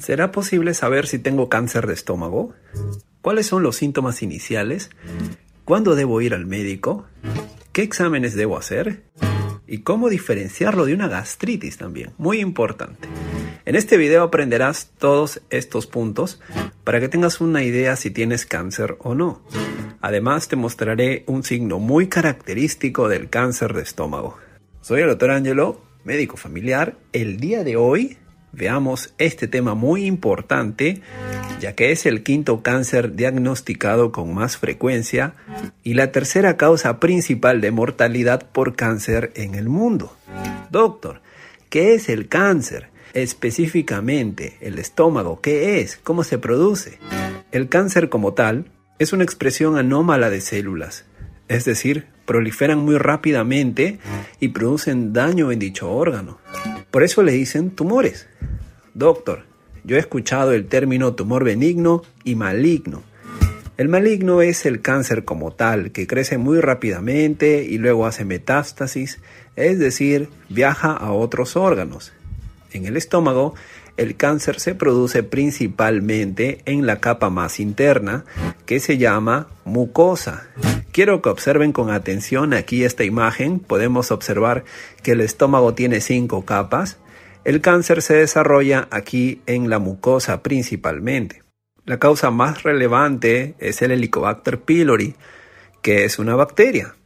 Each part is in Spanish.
¿Será posible saber si tengo cáncer de estómago? ¿Cuáles son los síntomas iniciales? ¿Cuándo debo ir al médico? ¿Qué exámenes debo hacer? ¿Y cómo diferenciarlo de una gastritis también? Muy importante. En este video aprenderás todos estos puntos para que tengas una idea si tienes cáncer o no. Además te mostraré un signo muy característico del cáncer de estómago. Soy el doctor Angelo, médico familiar. El día de hoy veamos este tema muy importante, ya que es el quinto cáncer diagnosticado con más frecuencia y la tercera causa principal de mortalidad por cáncer en el mundo. Doctor, ¿qué es el cáncer? Específicamente, el estómago, ¿qué es? ¿Cómo se produce? El cáncer como tal es una expresión anómala de células, es decir, proliferan muy rápidamente y producen daño en dicho órgano. Por eso le dicen tumores. Doctor, yo he escuchado el término tumor benigno y maligno. El maligno es el cáncer como tal, que crece muy rápidamente y luego hace metástasis, es decir, viaja a otros órganos. En el estómago, el cáncer se produce principalmente en la capa más interna, que se llama mucosa. Quiero que observen con atención aquí esta imagen. Podemos observar que el estómago tiene cinco capas el cáncer se desarrolla aquí en la mucosa principalmente. La causa más relevante es el Helicobacter pylori, que es una bacteria,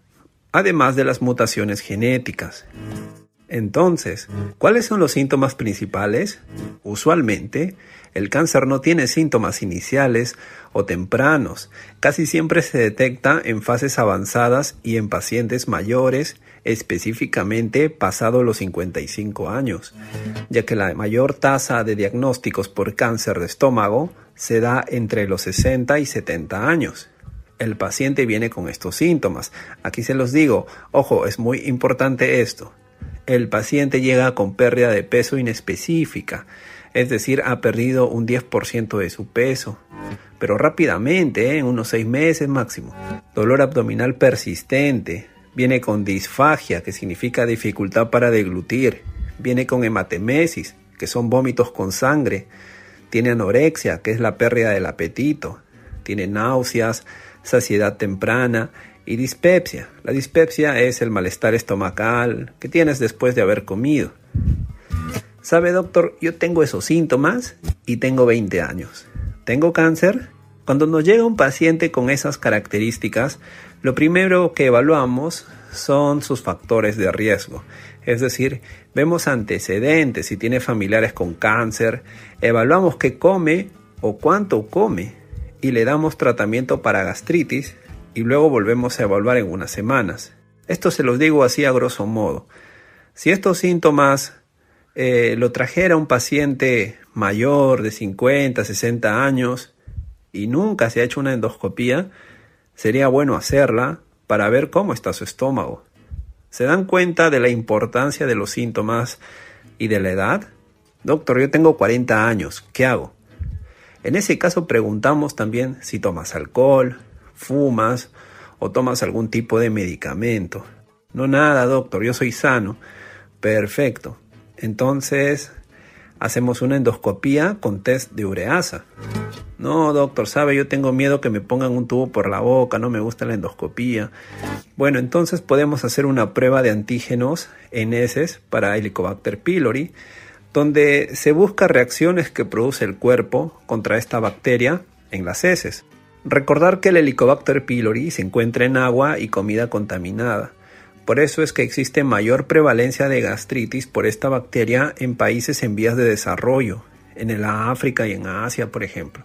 además de las mutaciones genéticas. Entonces, ¿cuáles son los síntomas principales? Usualmente, el cáncer no tiene síntomas iniciales o tempranos. Casi siempre se detecta en fases avanzadas y en pacientes mayores, específicamente pasado los 55 años, ya que la mayor tasa de diagnósticos por cáncer de estómago se da entre los 60 y 70 años el paciente viene con estos síntomas. Aquí se los digo, ojo, es muy importante esto el paciente llega con pérdida de peso inespecífica, es decir, ha perdido un 10% de su peso, pero rápidamente, ¿eh? en unos 6 meses máximo. Dolor abdominal persistente, viene con disfagia, que significa dificultad para deglutir, viene con hematemesis, que son vómitos con sangre, tiene anorexia, que es la pérdida del apetito, tiene náuseas, saciedad temprana, y dispepsia. La dispepsia es el malestar estomacal que tienes después de haber comido. ¿Sabe, doctor? Yo tengo esos síntomas y tengo 20 años. ¿Tengo cáncer? Cuando nos llega un paciente con esas características, lo primero que evaluamos son sus factores de riesgo. Es decir, vemos antecedentes, si tiene familiares con cáncer, evaluamos qué come o cuánto come y le damos tratamiento para gastritis y luego volvemos a evaluar en unas semanas. Esto se los digo así a grosso modo. Si estos síntomas eh, lo trajera un paciente mayor de 50, 60 años y nunca se ha hecho una endoscopía, sería bueno hacerla para ver cómo está su estómago. ¿Se dan cuenta de la importancia de los síntomas y de la edad? Doctor, yo tengo 40 años, ¿qué hago? En ese caso preguntamos también si tomas alcohol, fumas o tomas algún tipo de medicamento. No nada, doctor, yo soy sano. Perfecto. Entonces, hacemos una endoscopía con test de ureasa. No, doctor, sabe, yo tengo miedo que me pongan un tubo por la boca, no me gusta la endoscopía. Bueno, entonces podemos hacer una prueba de antígenos en heces para Helicobacter pylori, donde se busca reacciones que produce el cuerpo contra esta bacteria en las heces. Recordar que el Helicobacter pylori se encuentra en agua y comida contaminada. Por eso es que existe mayor prevalencia de gastritis por esta bacteria en países en vías de desarrollo, en el África y en Asia, por ejemplo.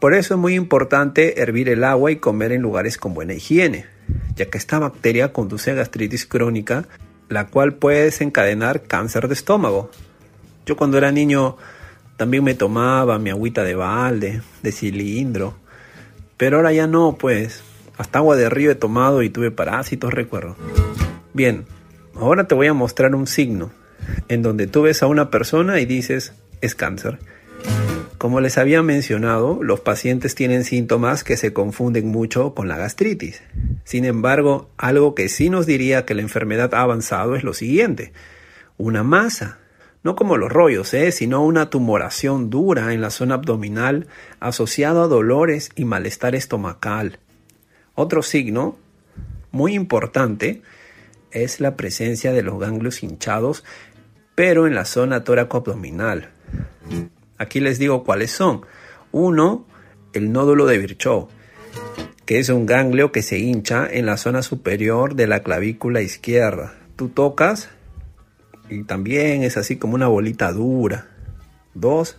Por eso es muy importante hervir el agua y comer en lugares con buena higiene, ya que esta bacteria conduce a gastritis crónica, la cual puede desencadenar cáncer de estómago. Yo cuando era niño también me tomaba mi agüita de balde, de cilindro, pero ahora ya no, pues. Hasta agua de río he tomado y tuve parásitos, recuerdo. Bien, ahora te voy a mostrar un signo en donde tú ves a una persona y dices, es cáncer. Como les había mencionado, los pacientes tienen síntomas que se confunden mucho con la gastritis. Sin embargo, algo que sí nos diría que la enfermedad ha avanzado es lo siguiente. Una masa. No como los rollos, ¿eh? sino una tumoración dura en la zona abdominal asociado a dolores y malestar estomacal. Otro signo muy importante es la presencia de los ganglios hinchados, pero en la zona tóraco-abdominal. Aquí les digo cuáles son. Uno, el nódulo de Virchow, que es un ganglio que se hincha en la zona superior de la clavícula izquierda. Tú tocas y también es así como una bolita dura. Dos,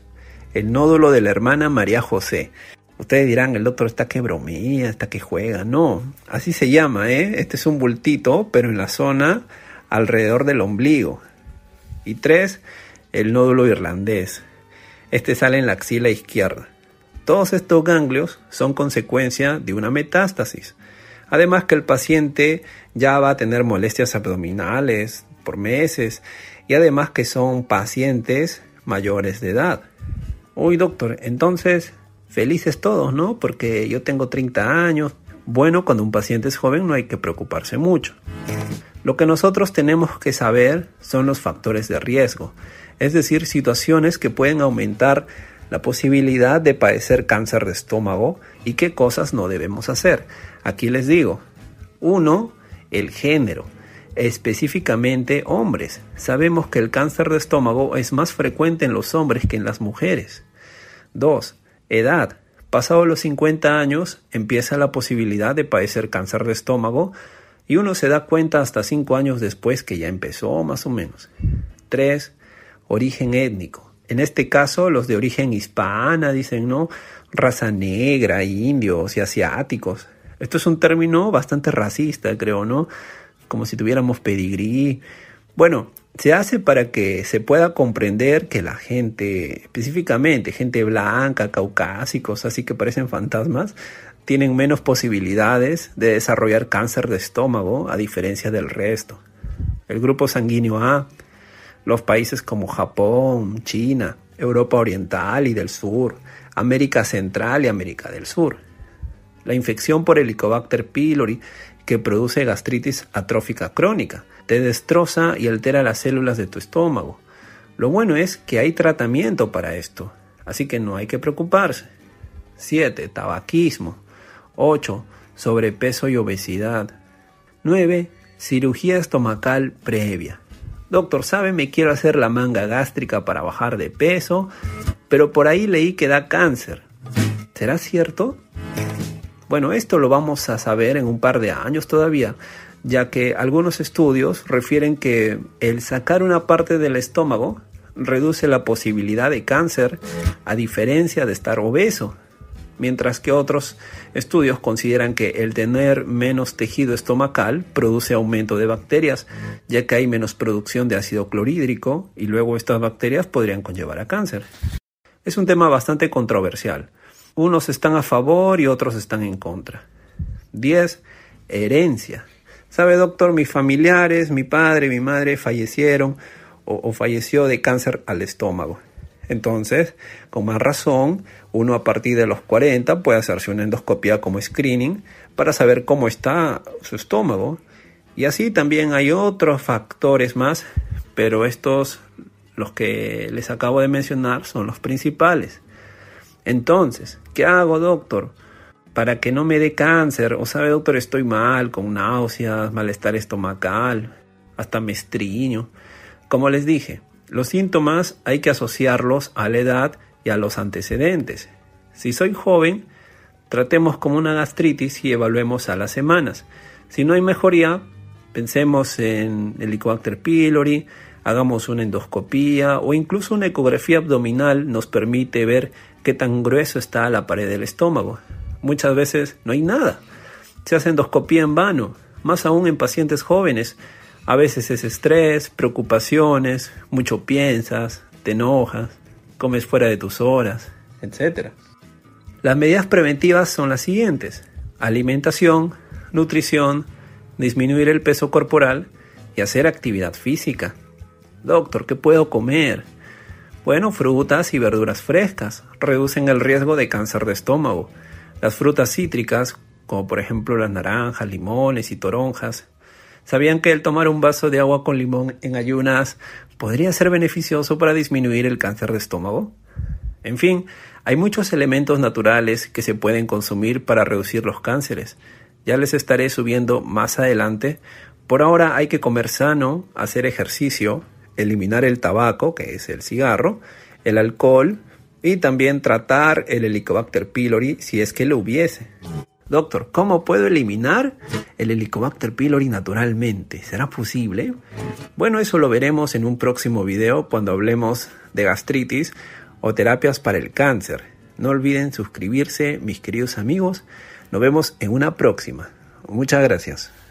el nódulo de la hermana María José. Ustedes dirán, el doctor está que bromía, está que juega. No, así se llama, ¿eh? Este es un bultito, pero en la zona alrededor del ombligo. Y tres, el nódulo irlandés. Este sale en la axila izquierda. Todos estos ganglios son consecuencia de una metástasis. Además que el paciente ya va a tener molestias abdominales por meses y además que son pacientes mayores de edad. Uy, doctor, entonces felices todos, ¿no? Porque yo tengo 30 años. Bueno, cuando un paciente es joven no hay que preocuparse mucho. Lo que nosotros tenemos que saber son los factores de riesgo, es decir, situaciones que pueden aumentar la posibilidad de padecer cáncer de estómago y qué cosas no debemos hacer. Aquí les digo, uno, el género, específicamente hombres. Sabemos que el cáncer de estómago es más frecuente en los hombres que en las mujeres. Dos, edad. Pasado los 50 años empieza la posibilidad de padecer cáncer de estómago y uno se da cuenta hasta 5 años después que ya empezó más o menos. 3. Origen étnico. En este caso, los de origen hispana dicen, ¿no? Raza negra, indios y asiáticos. Esto es un término bastante racista, creo, ¿no? Como si tuviéramos pedigrí. Bueno, se hace para que se pueda comprender que la gente, específicamente gente blanca, caucásicos, así que parecen fantasmas, tienen menos posibilidades de desarrollar cáncer de estómago a diferencia del resto. El grupo sanguíneo A los países como Japón, China, Europa Oriental y del Sur, América Central y América del Sur. La infección por Helicobacter pylori que produce gastritis atrófica crónica, te destroza y altera las células de tu estómago. Lo bueno es que hay tratamiento para esto, así que no hay que preocuparse. 7. Tabaquismo. 8. Sobrepeso y obesidad. 9. Cirugía estomacal previa. Doctor, ¿sabe? Me quiero hacer la manga gástrica para bajar de peso, pero por ahí leí que da cáncer. ¿Será cierto? Bueno, esto lo vamos a saber en un par de años todavía, ya que algunos estudios refieren que el sacar una parte del estómago reduce la posibilidad de cáncer a diferencia de estar obeso mientras que otros estudios consideran que el tener menos tejido estomacal produce aumento de bacterias, ya que hay menos producción de ácido clorhídrico y luego estas bacterias podrían conllevar a cáncer. Es un tema bastante controversial. Unos están a favor y otros están en contra. 10. Herencia. Sabe, doctor, mis familiares, mi padre, mi madre fallecieron o, o falleció de cáncer al estómago. Entonces, con más razón, uno a partir de los 40 puede hacerse una endoscopia como screening para saber cómo está su estómago. Y así también hay otros factores más, pero estos, los que les acabo de mencionar, son los principales. Entonces, ¿qué hago, doctor? Para que no me dé cáncer, o sabe, doctor, estoy mal, con náuseas, malestar estomacal, hasta me estriño. Como les dije, los síntomas hay que asociarlos a la edad y a los antecedentes. Si soy joven, tratemos como una gastritis y evaluemos a las semanas. Si no hay mejoría, pensemos en Helicobacter pylori, hagamos una endoscopía o incluso una ecografía abdominal nos permite ver qué tan grueso está la pared del estómago. Muchas veces no hay nada. Se hace endoscopía en vano, más aún en pacientes jóvenes a veces es estrés, preocupaciones, mucho piensas, te enojas, comes fuera de tus horas, etc. Las medidas preventivas son las siguientes. Alimentación, nutrición, disminuir el peso corporal y hacer actividad física. Doctor, ¿qué puedo comer? Bueno, frutas y verduras frescas reducen el riesgo de cáncer de estómago. Las frutas cítricas, como por ejemplo las naranjas, limones y toronjas, ¿Sabían que el tomar un vaso de agua con limón en ayunas podría ser beneficioso para disminuir el cáncer de estómago? En fin, hay muchos elementos naturales que se pueden consumir para reducir los cánceres. Ya les estaré subiendo más adelante. Por ahora hay que comer sano, hacer ejercicio, eliminar el tabaco, que es el cigarro, el alcohol y también tratar el Helicobacter pylori si es que lo hubiese. Doctor, ¿cómo puedo eliminar el Helicobacter pylori naturalmente? ¿Será posible? Bueno, eso lo veremos en un próximo video cuando hablemos de gastritis o terapias para el cáncer. No olviden suscribirse, mis queridos amigos. Nos vemos en una próxima. Muchas gracias.